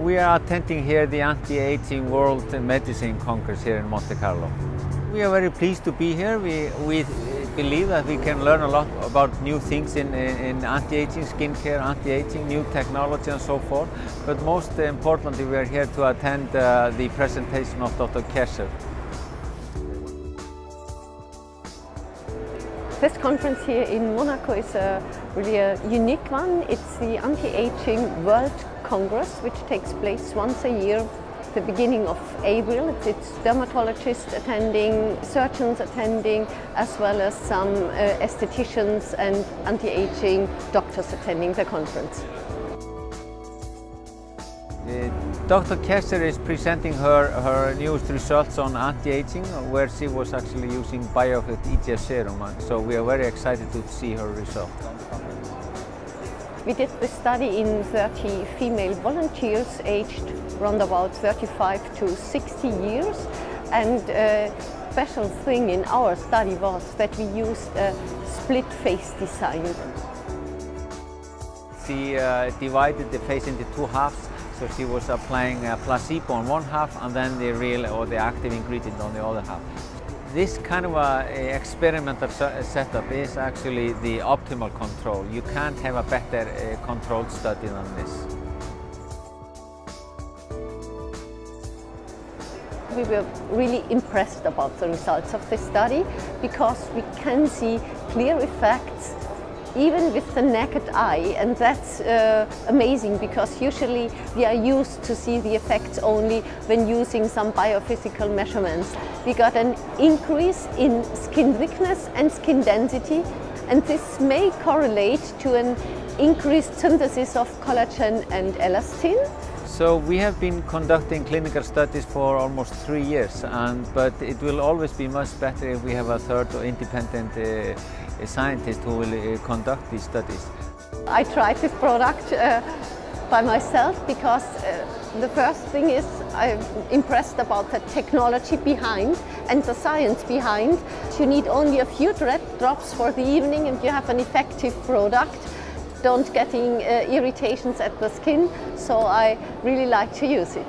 We are attending here the Anti-Aging World Medicine Congress here in Monte Carlo. We are very pleased to be here. We, we believe that we can learn a lot about new things in, in, in anti-aging, skincare, anti-aging, new technology and so forth. But most importantly, we are here to attend uh, the presentation of Dr. Kesser. This conference here in Monaco is a really a unique one. It's the Anti-Aging World Congress, which takes place once a year the beginning of April. It's, dermatologists attending, surgeons attending, as well as some uh, aestheticians and anti-aging doctors attending the conference. Uh, Dr. Kerscher is presenting her, her newest results on anti-aging, where she was actually using BIOEFFECT EGF serum. So we are very excited to see her results. We did the study in 30 female volunteers aged around about 35 to 60 years. And a special thing in our study was that we used a split face design. She uh, divided the face into two halves so she was applying a placebo on one half and then the real or the active ingredient on the other half. This kind of a, a experimental setup is actually the optimal control. You can't have a better uh, controlled study than this. We were really impressed about the results of this study because we can see clear effects even with the naked eye and that's uh, amazing because usually we are used to see the effects only when using some biophysical measurements. We got an increase in skin thickness and skin density and this may correlate to an increased synthesis of collagen and elastin. So we have been conducting clinical studies for almost three years, and, but it will always be much better if we have a third or independent uh, scientist who will uh, conduct these studies. I tried this product uh, by myself because uh, the first thing is I'm impressed about the technology behind and the science behind. You need only a few drops for the evening and you have an effective product. Don't getting uh, irritations at the skin, so I really like to use it.